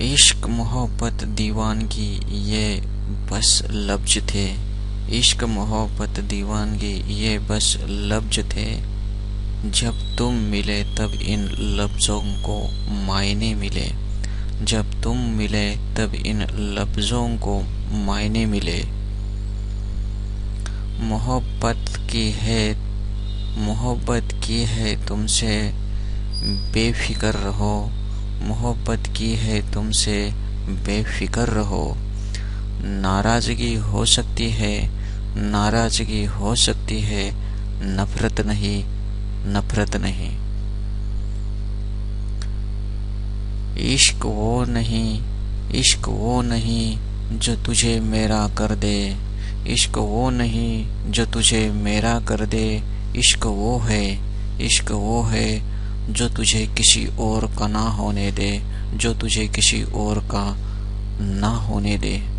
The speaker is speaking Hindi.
इश्क, मोहब्बत, दीवानगी, ये बस लफ्ज थे। इश्क, मोहब्बत, दीवानगी, ये बस लफ्ज थे। जब तुम मिले, तब इन लफ्ज़ों को मायने मिले। जब तुम मिले, तब इन लफ्ज़ों को मायने मिले। मोहब्बत की है, मोहब्बत की है तुमसे, बेफिक्र रहो। मोहब्बत की है, तुमसे बेफिक्र रहो। नाराज़गी हो सकती है, नाराज़गी हो सकती है, नफरत नहीं नफरत नहीं। इश्क वो नहीं, इश्क वो नहीं जो तुझे मेरा कर दे। इश्क वो नहीं जो तुझे मेरा कर दे। इश्क वो है, इश्क वो है जो तुझे किसी और का ना होने दे, जो तुझे किसी और का ना होने दे।